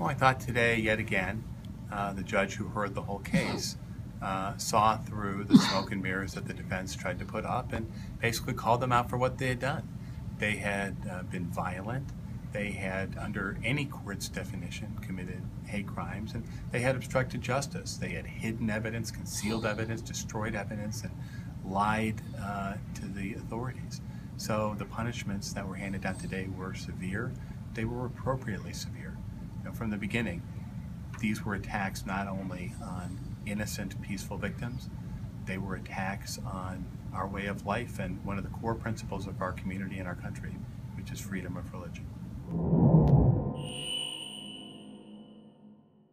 Well, I thought today, yet again, uh, the judge who heard the whole case uh, saw through the smoke and mirrors that the defense tried to put up and basically called them out for what they had done. They had uh, been violent. They had, under any court's definition, committed hate crimes, and they had obstructed justice. They had hidden evidence, concealed evidence, destroyed evidence, and lied uh, to the authorities. So the punishments that were handed down today were severe. They were appropriately severe. You know, from the beginning, these were attacks not only on innocent, peaceful victims, they were attacks on our way of life and one of the core principles of our community and our country, which is freedom of religion.